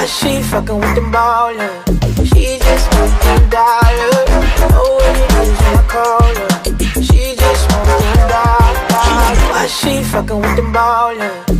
Why she fucking with them ballers? She just want them dollars. Oh, what it is when I call her. She just want them dollars. Why she fucking with them ballers?